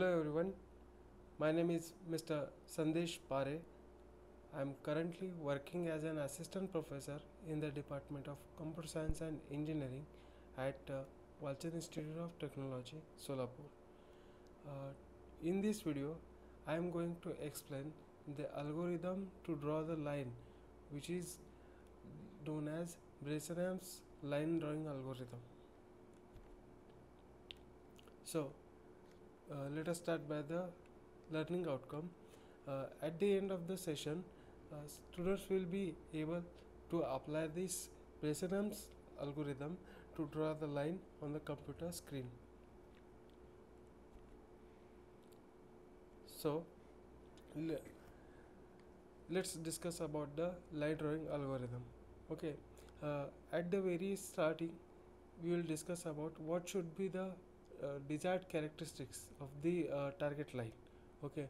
Hello everyone, my name is Mr. Sandesh Pare. I am currently working as an assistant professor in the Department of Computer Science and Engineering at uh, Institute of Technology, Solapur. Uh, in this video, I am going to explain the algorithm to draw the line, which is known as Bresenham's line drawing algorithm. So, uh, let us start by the learning outcome. Uh, at the end of the session, uh, students will be able to apply this Bresenham's algorithm to draw the line on the computer screen. So, le- let's discuss about the line drawing algorithm. Okay, uh, at the very starting, we will discuss about what should be the desired characteristics of the uh, target line okay?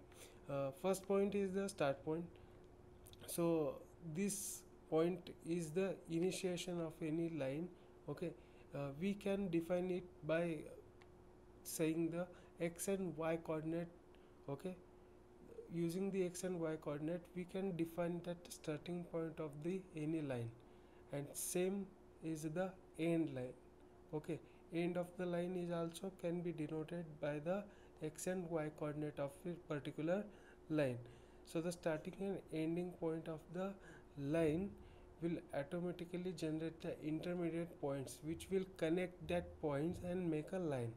Uh, first point is the start point. So this point is the initiation of any line okay? Uh, we can define it by saying the x and y coordinate okay? Using the x and y coordinate we can define that starting point of the any line. And same is the end line okay end of the line is also can be denoted by the x and y coordinate of a particular line. So the starting and ending point of the line will automatically generate the intermediate points which will connect that points and make a line.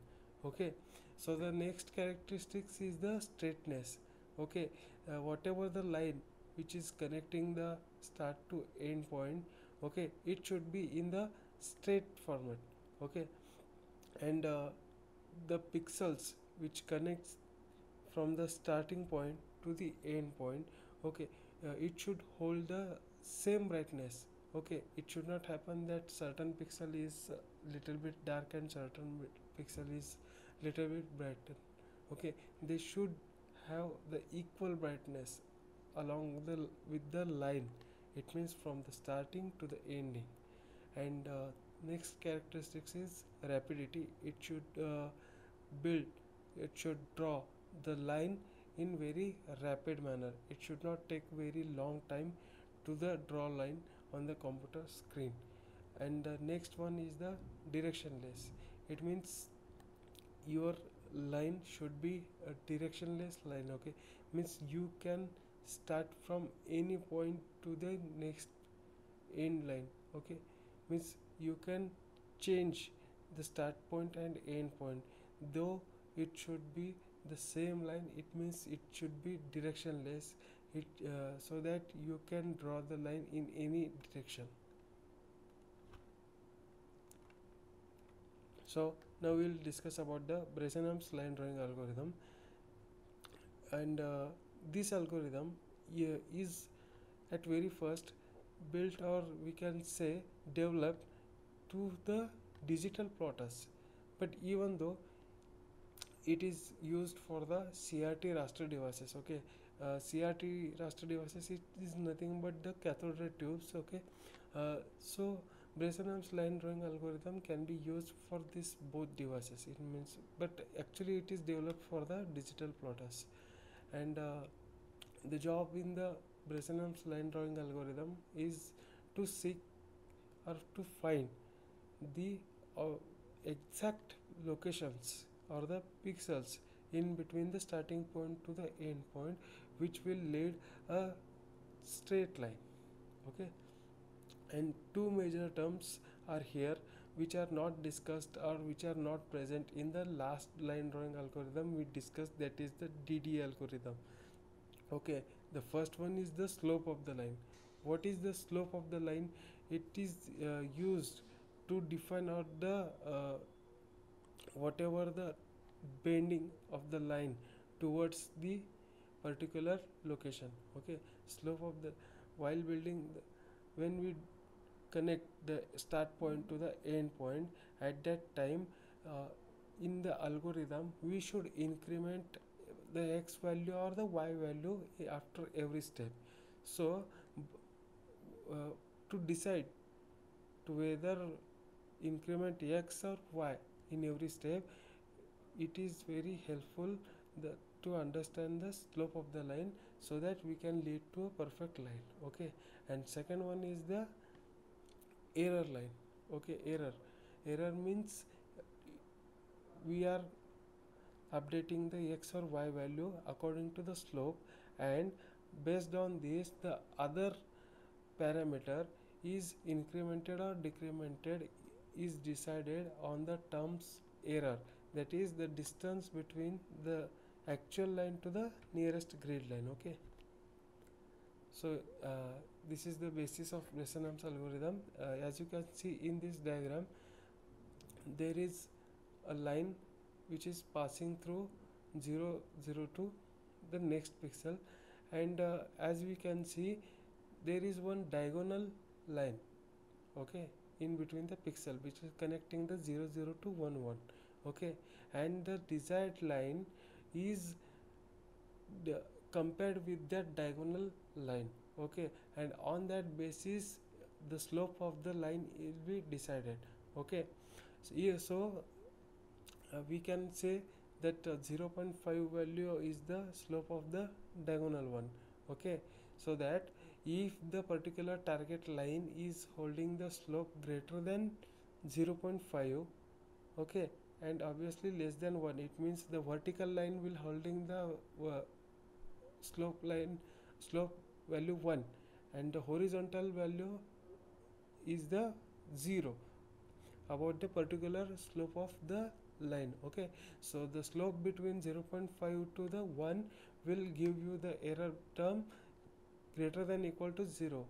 Okay? So the next characteristics is the straightness. Okay? Uh, whatever the line which is connecting the start to end point okay it should be in the straight format. Okay and uh, the pixels which connects from the starting point to the end point okay uh, it should hold the same brightness okay. It should not happen that certain pixel is little bit dark and certain pixel is little bit brighter okay. They should have the equal brightness along the with the line. It means from the starting to the ending. And uh, next characteristics is rapidity. It should uh, build it should draw the line in very rapid manner. It should not take very long time to the draw line on the computer screen. And the next one is the directionless. It means your line should be a directionless line okay? Means you can start from any point to the next end line okay? Means you can change the start point and end point. Though it should be the same line it means it should be directionless. It uh, so that you can draw the line in any direction. So now we'll discuss about the Bresenham's line drawing algorithm. And uh, this algorithm is at very first built or we can say developed to the digital plotters but even though it is used for the CRT raster devices okay uh, CRT raster devices it is nothing but the cathode ray tubes okay. Uh, so Bresenham's line drawing algorithm can be used for this both devices. It means but actually it is developed for the digital plotters and uh, the job in the Bresenham's line drawing algorithm is to seek or to find the uh, exact locations or the pixels in between the starting point to the end point which will lead a straight line okay? And two major terms are here which are not discussed or which are not present in the last line drawing algorithm. We discussed that is the DD algorithm okay? The first one is the slope of the line. What is the slope of the line? It is uh, used to define out the uh, whatever the bending of the line towards the particular location okay? Slope of the while building the, when we connect the start point to the end point at that time uh, in the algorithm we should increment the x value or the y value after every step. So uh, to decide to whether increment x or y in every step it is very helpful the to understand the slope of the line so that we can lead to a perfect line okay? And second one is the error line okay? Error. Error means we are updating the x or y value according to the slope and based on this the other parameter is incremented or decremented is decided on the terms error. That is the distance between the actual line to the nearest grid line okay? So uh, this is the basis of Bresenham's algorithm. Uh, as you can see in this diagram there is a line which is passing through 0 0 to the next pixel. And uh, as we can see there is one diagonal line okay in between the pixel which is connecting the 0 0 to 1 1 okay? And the desired line is compared with that diagonal line okay? And on that basis the slope of the line will be decided okay? So, yeah, so uh, we can say that uh, 0.5 value is the slope of the diagonal one okay? So that if the particular target line is holding the slope greater than 0.5 okay and obviously less than 1 it means the vertical line will holding the uh, slope line slope value 1 and the horizontal value is the 0 about the particular slope of the line okay. So the slope between 0.5 to the 1 will give you the error term greater than equal to 0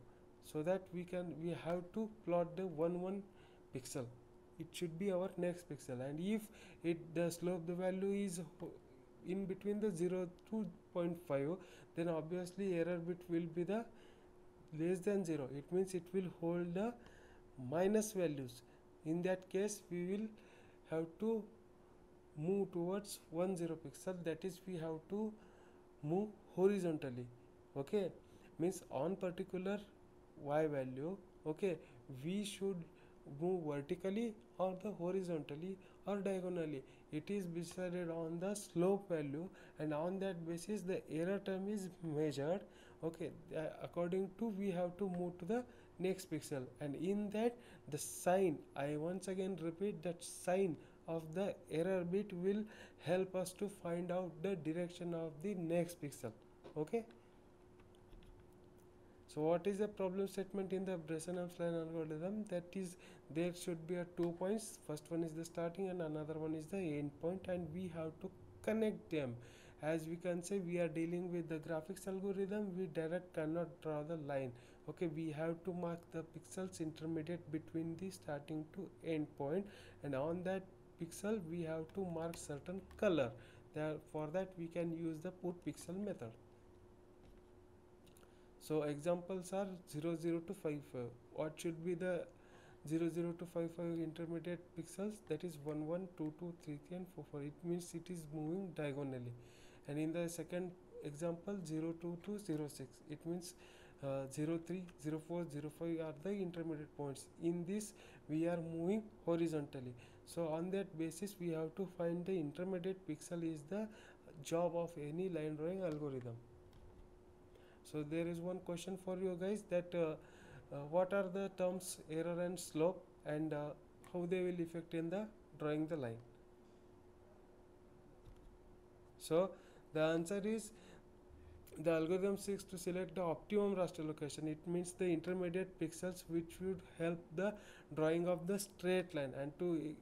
so that we can we have to plot the 1 1 pixel. It should be our next pixel. And if it the slope the value is in between the 0 to 0.5 then obviously error bit will be the less than 0 it means it will hold the minus values. In that case we will have to move towards 1 0 pixel. That is we have to move horizontally. Okay means on particular y value okay we should move vertically or the horizontally or diagonally. It is decided on the slope value and on that basis the error term is measured okay. Uh, according to we have to move to the next pixel and in that the sign i once again repeat that sign of the error bit will help us to find out the direction of the next pixel okay so what is the problem statement in the Bresenham's line algorithm? That is there should be a two points. First one is the starting and another one is the end point and we have to connect them. As we can say we are dealing with the graphics algorithm. We direct cannot draw the line. Okay we have to mark the pixels intermediate between the starting to end point and on that pixel we have to mark certain color. There for that we can use the put pixel method so examples are 0 0 to 5 what should be the 0 0 to 5 5 intermediate pixels? That is 1 1 2 2 3 3 and 4 4 it means it is moving diagonally. And in the second example 0 2 to 0 6 it means uh, 0 3 0 4 0 5 are the intermediate points. In this we are moving horizontally. So on that basis we have to find the intermediate pixel is the job of any line drawing algorithm so there is one question for you guys that uh, uh, what are the terms error and slope and uh, how they will affect in the drawing the line? So the answer is the algorithm seeks to select the optimum raster location. It means the intermediate pixels which would help the drawing of the straight line and to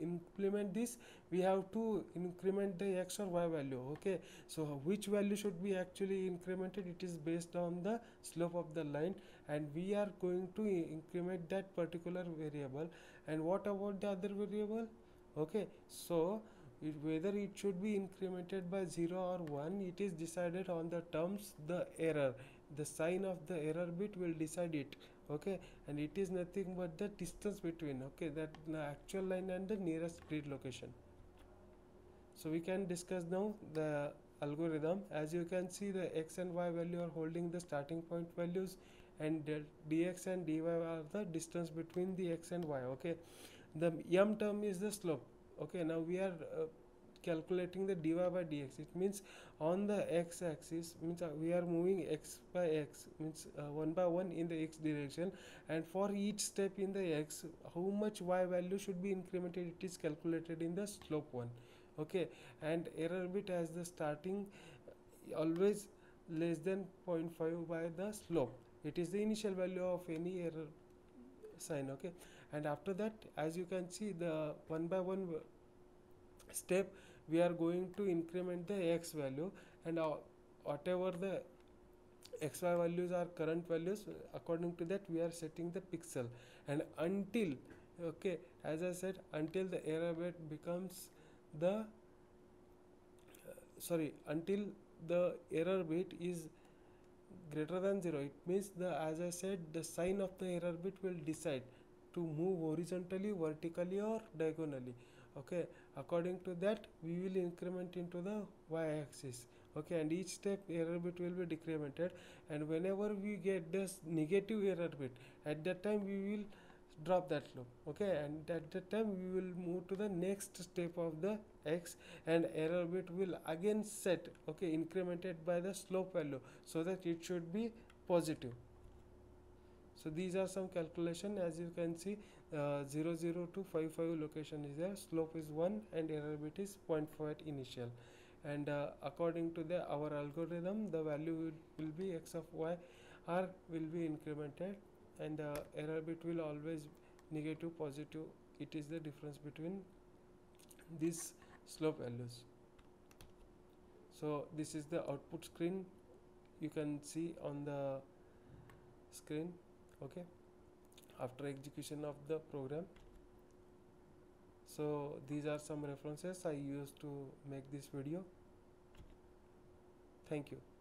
implement this we have to increment the x or y value okay? So which value should be actually incremented? It is based on the slope of the line and we are going to increment that particular variable. And what about the other variable? Okay so it, whether it should be incremented by 0 or 1 it is decided on the terms the error the sign of the error bit will decide it okay? And it is nothing but the distance between okay? That the actual line and the nearest grid location. So we can discuss now the algorithm. As you can see the x and y value are holding the starting point values and dx and dy are the distance between the x and y okay? The m term is the slope okay? Now we are uh, calculating the dy by dx. It means on the x axis means uh, we are moving x by x means uh, one by one in the x direction. And for each step in the x how much y value should be incremented it is calculated in the slope one. Okay? And error bit as the starting uh, always less than 0.5 by the slope. It is the initial value of any error sign okay? And after that as you can see the one by one step we are going to increment the x value and uh, whatever the xy values are current values according to that we are setting the pixel. And until okay as i said until the error bit becomes the uh, sorry until the error bit is greater than 0 it means the as i said the sign of the error bit will decide to move horizontally vertically or diagonally okay according to that we will increment into the y-axis. Okay and each step error bit will be decremented. And whenever we get this negative error bit at that time we will drop that loop. Okay and at that time we will move to the next step of the x and error bit will again set okay incremented by the slope value so that it should be positive. So these are some calculation. As you can see uh, 0 0 to 5 5 location is there. Slope is 1 and error bit is 0.5 at initial. And uh, according to the our algorithm the value will, be x of y r will be incremented and uh, error bit will always negative positive. It is the difference between these slope values. So this is the output screen. You can see on the screen. Okay after execution of the program. So these are some references i used to make this video. Thank you